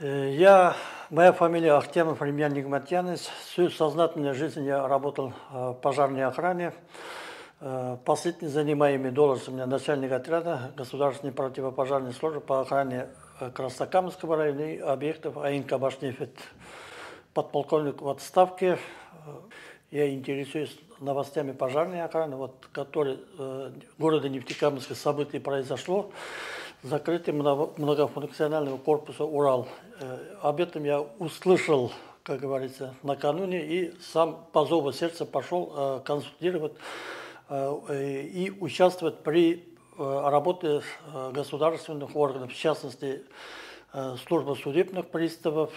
Э, я, моя фамилия Ахтямов Ремьян Нигматьянец. Всю сознательную жизнь я работал в пожарной охране. Последний занимаемый должность у меня начальник отряда государственной противопожарной службы по охране Краснокаменского района и объектов АИН Кабашнефет. Подполковник в отставке. Я интересуюсь новостями пожарной охраны, вот, который э, в городе Нефтекамске событие произошло, закрытие многофункционального корпуса «Урал». Э, об этом я услышал, как говорится, накануне и сам по зову сердца пошел э, консультировать э, и участвовать при работе государственных органов, в частности, служба судебных приставов,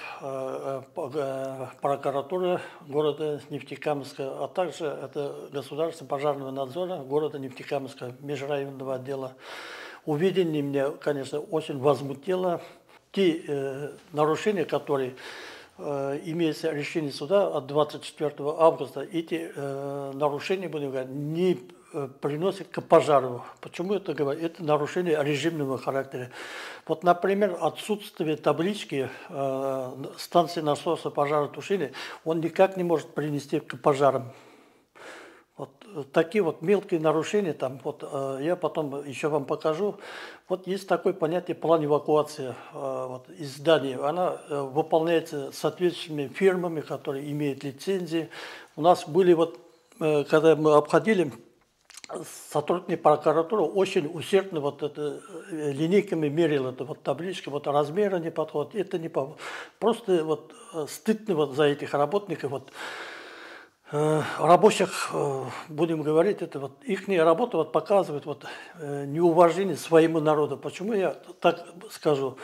прокуратура города Нефтекамска, а также это государство пожарного надзора города Нефтекамска, межрайонного отдела. Увидение меня, конечно, очень возмутило. Те нарушения, которые имеется решение суда от 24 августа, эти нарушения, будем говорить, не Э, приносит к пожару. Почему это говорю? Это нарушение режимного характера. Вот, например, отсутствие таблички э, станции насоса пожаротушения, он никак не может принести к пожарам. Вот э, такие вот мелкие нарушения, там, вот, э, я потом еще вам покажу. Вот есть такое понятие план эвакуации э, вот, из здания. Она э, выполняется соответствующими фирмами, которые имеют лицензии. У нас были вот, э, когда мы обходили сотрудник прокуратуры очень усердно вот это э, линейками мерил это вот таблички, вот размеры не подходят, это не по... Просто вот э, стыдно вот за этих работников, вот э, рабочих, э, будем говорить, это вот их работа вот показывает вот э, неуважение своему народу. Почему я так скажу?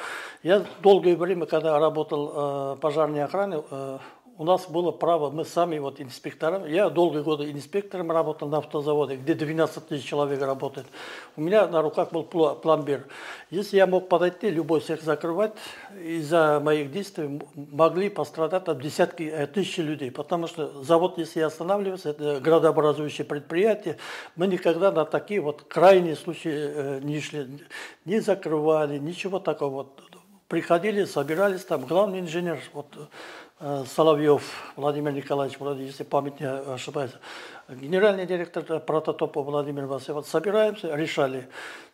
Я долгое время, когда работал пожарной охране, э, у нас было право, мы сами вот инспекторам, я долгие годы инспектором работал на автозаводе, где 12 тысяч человек работает. У меня на руках был пломбир. Если я мог подойти, любой всех закрывать, из-за моих действий могли пострадать там десятки э, тысяч людей, потому что завод, если останавливается, это градообразующее предприятие, мы никогда на такие вот крайние случаи э, не шли, не закрывали, ничего такого. Приходили, собирались там, главный инженер, вот Э, Соловьев Владимир Николаевич, если память не ошибается, генеральный директор прототопа Владимир Васильевич, собираемся, решали.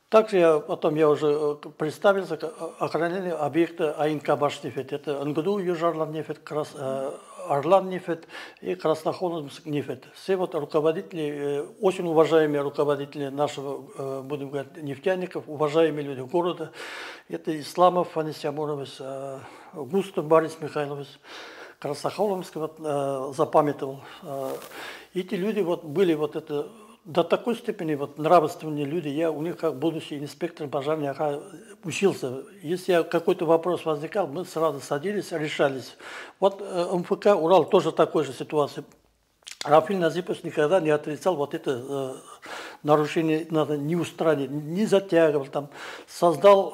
Также я, потом я уже э, представился охранение объекта АИНК Башнефет. Это НГДУ Южарлан нефет, Крас, э, Орлан нефет и Краснохолмск нефет. Все вот руководители, очень уважаемые руководители нашего, будем говорить, нефтяников, уважаемые люди города. Это Исламов Фанис Ямурович, Густав Борис Михайлович. Красохоломск вот, э, запамятовал. Э, эти люди вот были вот это до такой степени вот нравственные люди. Я у них как будущий инспектор пожарной охраны учился. Если какой-то вопрос возникал, мы сразу садились, решались. Вот э, МФК Урал тоже такой же ситуации. Рафиль Назипович никогда не отрицал вот это э, нарушение, надо не устранить, не затягивал, там, создал,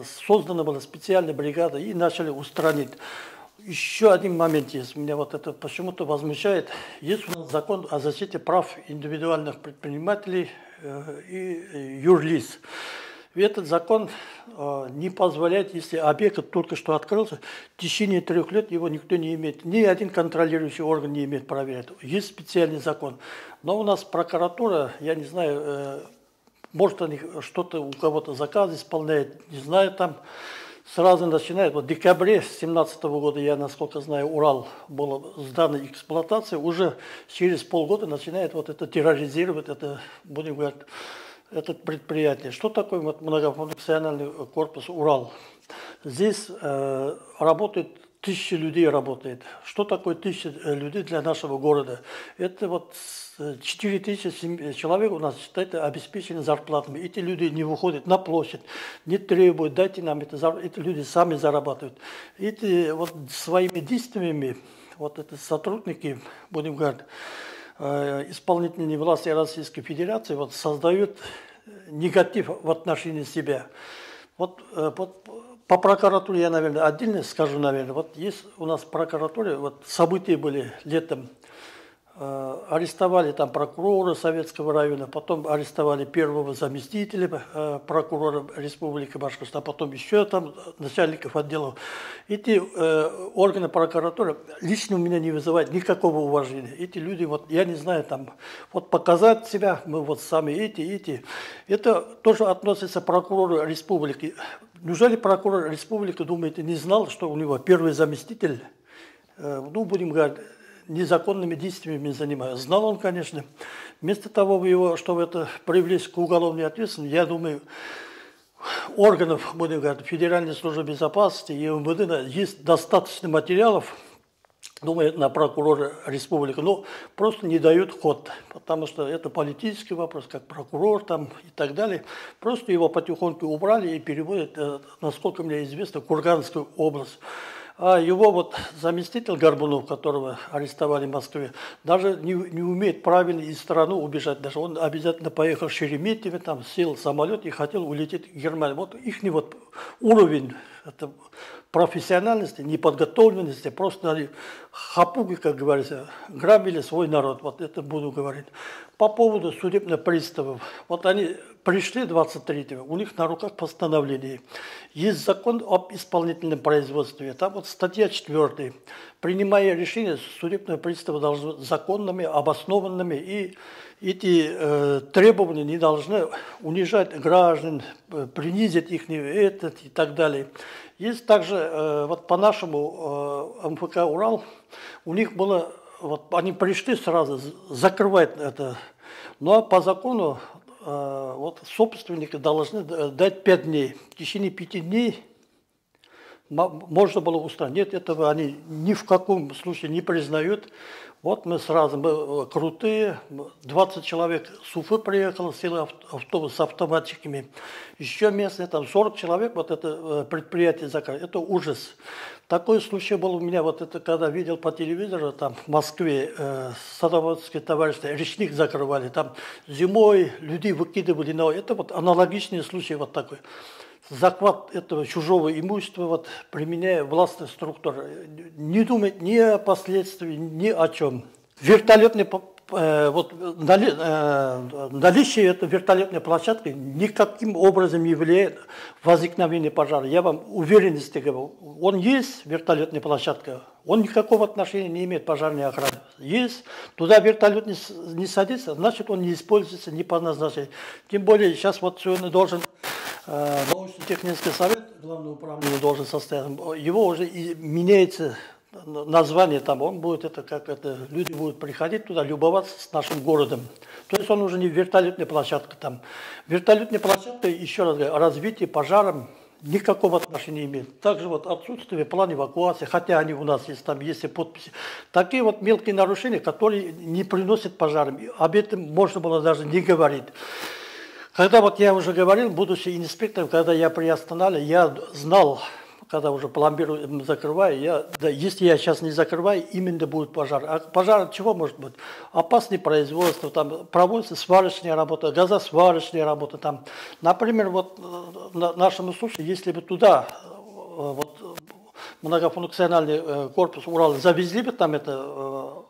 э, создана была специальная бригада и начали устранить. Еще один момент есть, меня вот это почему-то возмущает. Есть у нас закон о защите прав индивидуальных предпринимателей э, и юрлиц. И этот закон э, не позволяет, если объект только что открылся, в течение трех лет его никто не имеет, ни один контролирующий орган не имеет проверять. Есть специальный закон. Но у нас прокуратура, я не знаю, э, может они что-то у кого-то заказ исполняет, не знаю там сразу начинает, вот в декабре 2017 года, я насколько знаю, Урал был сдан эксплуатации, уже через полгода начинает вот это терроризировать, это, будем говорить, это предприятие. Что такое вот многофункциональный корпус Урал? Здесь э, работает тысячи людей работает. Что такое тысяча э, людей для нашего города? Это вот 4 тысячи человек у нас считают обеспечены зарплатами. Эти люди не выходят на площадь, не требуют, дайте нам это, эти люди сами зарабатывают. Эти вот своими действиями, вот это сотрудники, будем говорить, э, исполнительной власти Российской Федерации вот создают негатив в отношении себя. Вот, вот по прокуратуре я, наверное, отдельно скажу, наверное. Вот есть у нас в вот события были летом арестовали там прокурора Советского района, потом арестовали первого заместителя э, прокурора Республики Башкортостан, а потом еще там начальников отделов. Эти э, органы прокуратуры лично у меня не вызывают никакого уважения. Эти люди, вот я не знаю, там, вот показать себя, мы вот сами эти, эти. Это тоже относится к прокурору республики. Неужели прокурор республики, думаете, не знал, что у него первый заместитель, ну, будем говорить, незаконными действиями занимаюсь. Знал он, конечно. Вместо того, его, чтобы это привлечь к уголовной ответственности, я думаю, органов, будем говорить, Федеральной службы безопасности и МВД есть достаточно материалов, думаю, на прокурора республики, но просто не дают ход, потому что это политический вопрос, как прокурор там и так далее. Просто его потихоньку убрали и переводят, э, насколько мне известно, в Курганскую область. А его вот заместитель Горбунов, которого арестовали в Москве, даже не, не умеет правильно из страны убежать. Даже он обязательно поехал в Шереметьево, там сел в самолет и хотел улететь в Германию. Вот их вот уровень это профессиональности, неподготовленности, просто они хапуги, как говорится, грабили свой народ. Вот это буду говорить. По поводу судебных приставов. Вот они пришли 23-го, у них на руках постановление. Есть закон об исполнительном производстве. Там вот статья 4. Принимая решения, судебные приставы должны быть законными, обоснованными и эти э, требования не должны унижать граждан, э, принизить их этот и так далее. Есть также, э, вот по нашему э, МФК «Урал», у них было, вот они пришли сразу закрывать это, но по закону вот собственники должны дать 5 дней. В течение 5 дней можно было устранить. Этого они ни в каком случае не признают. Вот мы сразу, мы э, крутые, 20 человек с Уфы приехало, сели автобус с автоматчиками. Еще местные, там 40 человек, вот это э, предприятие закрыли. Это ужас. Такой случай был у меня, вот это когда видел по телевизору, там в Москве э, садоводские товарищи речник закрывали, там зимой людей выкидывали на... Это вот аналогичный случай вот такой захват этого чужого имущества, вот, применяя властные структуры, не думать ни о последствиях, ни о чем. Вертолетный э, вот, нали, э, наличие этой вертолетной площадки никаким образом не влияет возникновение пожара. Я вам уверенности говорю, он есть, вертолетная площадка, он никакого отношения не имеет пожарной охране. Есть, туда вертолет не, не садится, значит он не используется ни по назначению. Тем более сейчас вот сегодня должен научно-технический совет главного управления должен состоять. Его уже и меняется название там, он будет это как это, люди будут приходить туда, любоваться с нашим городом. То есть он уже не вертолетная площадка там. Вертолетная площадка, еще раз говорю, развитие пожаром никакого отношения не имеет. Также вот отсутствие плана эвакуации, хотя они у нас есть, там есть и подписи. Такие вот мелкие нарушения, которые не приносят пожарам. Об этом можно было даже не говорить. Когда вот я уже говорил, будучи инспектором, когда я приостанавливал, я знал, когда уже пломбирую, закрываю, я, да, если я сейчас не закрываю, именно будет пожар. А пожар от чего может быть? Опасное производство, там проводится сварочная работа, газосварочная работа. Там. Например, вот э, на нашему случае, если бы туда э, вот, многофункциональный э, корпус Урал завезли бы там это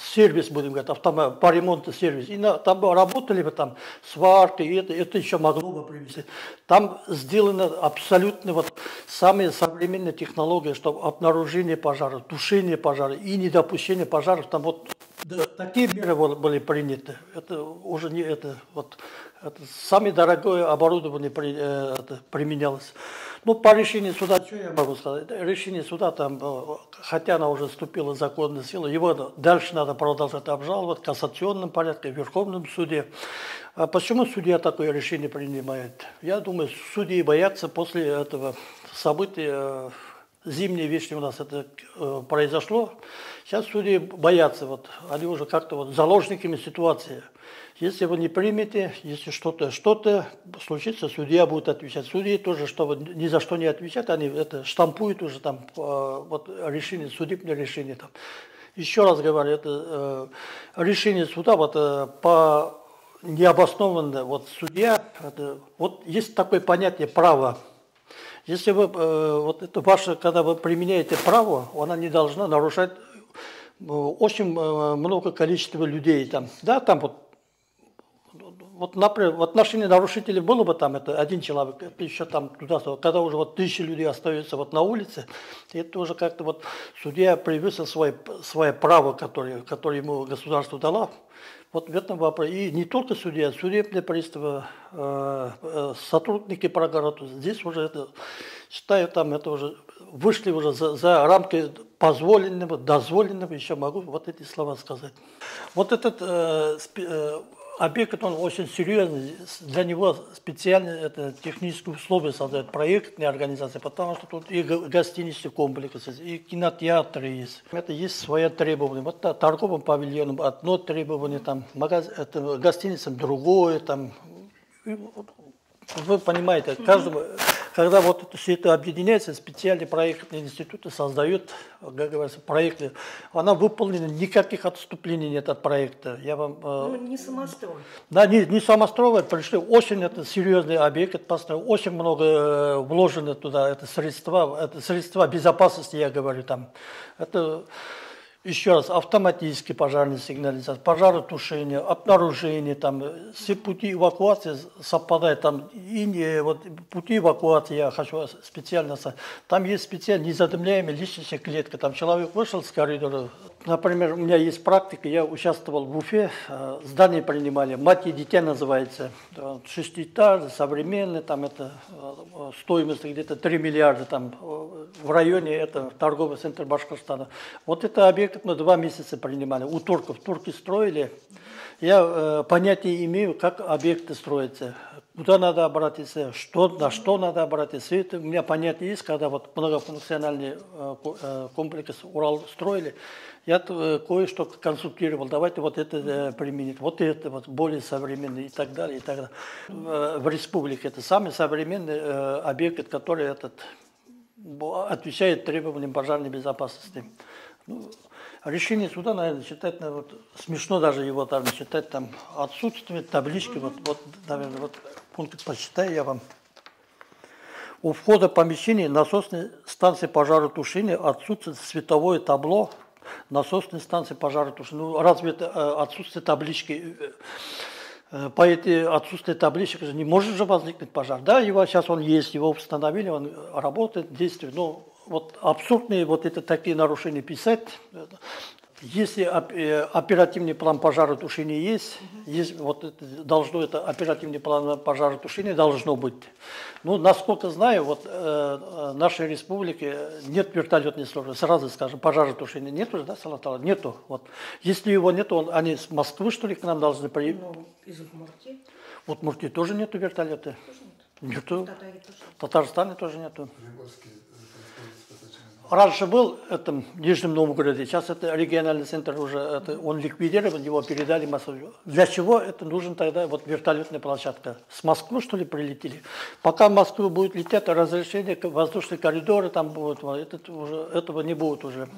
сервис, будем говорить, автомо, по ремонту сервис. И на, там работали бы там сварки, и это, это еще могло бы привести. Там сделаны абсолютно вот самые современные технологии, чтобы обнаружение пожара, тушение пожара и недопущение пожаров. Там вот да, такие меры были приняты. Это уже не это вот это самое дорогое оборудование при, э, это, применялось. Ну, по решению суда, что я могу сказать? Решение суда, там, э, хотя она уже вступила в законную силу, его дальше надо продолжать обжаловать в кассационном порядке, в Верховном суде. А почему судья такое решение принимает? Я думаю, судьи боятся после этого события, зимней вишни у нас это э, произошло. Сейчас судьи боятся, вот, они уже как-то вот заложниками ситуации. Если вы не примете, если что-то что-то случится, судья будет отвечать. Судьи тоже, что ни за что не отвечают, они это штампуют уже там э, вот решение, судебное решение там. Еще раз говорю, это э, решение суда вот э, по необоснованно вот судья, это, вот есть такое понятие право. Если вы, вот это ваше, когда вы применяете право, она не должна нарушать очень много количества людей там. Да, там вот вот, например, в отношении нарушителей было бы там это один человек, еще там туда когда уже вот тысячи людей остаются вот на улице, это уже как-то вот судья превысил свое, свое право, которое, которое ему государство дало. Вот в этом вопросе. И не только судья, судебные приставы, э, э, сотрудники прокуратуры, здесь уже это, считаю, там это уже вышли уже за, за рамки позволенного, дозволенного, еще могу вот эти слова сказать. Вот этот э, э объект, он очень серьезный, для него специально это технические условия создают, проектные организации, потому что тут и гостиничный комплекс, и кинотеатры есть. Это есть свои требования. Вот торговым павильоном одно требование, там, магаз... это, гостиницам другое, там, вы понимаете, каждому, когда вот все это объединяется, специальные проектные институты создают, как говорится, проекты. Она выполнена, никаких отступлений нет от проекта. Я вам, э, ну, не самострой. Да, не, не самострой, пришли, очень это серьезный объект построен, очень много э, вложено туда, это средства, это средства безопасности, я говорю там. Это еще раз, автоматические пожарные сигнализации, пожаротушение, обнаружение, там, все пути эвакуации совпадают, там, и не, вот, пути эвакуации, я хочу специально там есть специально незадымляемая лестничная клетка, там человек вышел с коридора, например, у меня есть практика, я участвовал в Уфе, э, здание принимали, «Мать и дитя» называется, шестиэтажный, современный, там это э, стоимость где-то 3 миллиарда, там в районе это торговый центр Башкортостана. Вот это объект мы два месяца принимали у турков. Турки строили. Я э, понятие имею, как объекты строятся, куда надо обратиться, что, на что надо обратиться. Это у меня понятие есть, когда вот многофункциональный э, э комплекс Урал строили, я э, кое-что консультировал, давайте вот это э, применить, вот это вот более современный и так далее. И так далее. Э, в республике это самый современный э, объект, который этот, отвечает требованиям пожарной безопасности. Ну, решение суда, наверное, считать, наверное, вот, смешно даже его там считать, там отсутствует таблички, вот, вот, наверное, вот пункт посчитаю я вам. У входа в помещение насосной станции пожаротушения отсутствует световое табло насосной станции пожаротушения. Ну, разве это э, отсутствие таблички? Э, э, по этой отсутствию табличек не может же возникнуть пожар. Да, его сейчас он есть, его установили, он работает, действует, но вот абсурдные вот это такие нарушения писать, если э, оперативный план пожаротушения есть, есть вот это, должно это оперативный план пожаротушения должно быть. Ну, насколько знаю, вот э, э нашей республике нет вертолетной службы. Сразу скажем, пожаротушения нету, да, Салатала? Нету. Вот. Если его нету, он, они с Москвы, что ли, к нам должны приехать? Ну, из Удмуртии. Вот Удмуртии тоже нету вертолета. Тоже нет. Нету. В Татарстане тоже нету. Приморский Раньше был в Нижнем Новгороде, сейчас это региональный центр уже, это, он ликвидирован, его передали Москве. Для чего это нужен тогда вот вертолетная площадка? С Москвы, что ли, прилетели? Пока в Москву будет лететь, разрешение, воздушные коридоры там будут, это, уже, этого не будет уже.